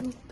you.